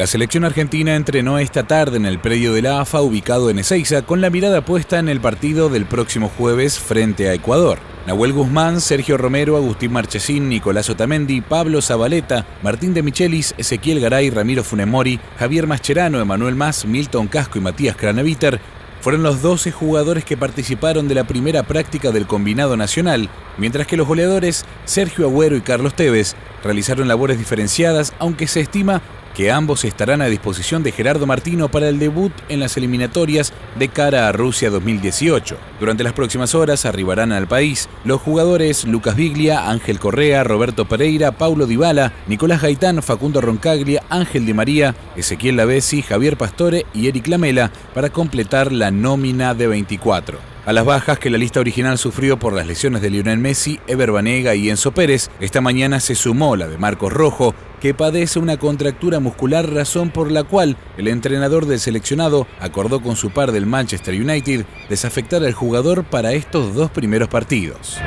La selección argentina entrenó esta tarde en el predio de la AFA ubicado en Ezeiza con la mirada puesta en el partido del próximo jueves frente a Ecuador. Nahuel Guzmán, Sergio Romero, Agustín Marchesín, Nicolás Otamendi, Pablo Zabaleta, Martín de Michelis, Ezequiel Garay, Ramiro Funemori, Javier Mascherano, Emanuel Mas, Milton Casco y Matías Craneviter fueron los 12 jugadores que participaron de la primera práctica del combinado nacional, mientras que los goleadores Sergio Agüero y Carlos Tevez realizaron labores diferenciadas, aunque se estima que ambos estarán a disposición de Gerardo Martino para el debut en las eliminatorias de cara a Rusia 2018. Durante las próximas horas arribarán al país los jugadores Lucas Viglia, Ángel Correa, Roberto Pereira, Paulo Dybala, Nicolás Gaitán, Facundo Roncaglia, Ángel Di María, Ezequiel Lavesi, Javier Pastore y Eric Lamela para completar la nómina de 24. A las bajas que la lista original sufrió por las lesiones de Lionel Messi, Ever Banega y Enzo Pérez, esta mañana se sumó la de Marcos Rojo, que padece una contractura muscular, razón por la cual el entrenador del seleccionado acordó con su par del Manchester United desafectar al jugador para estos dos primeros partidos.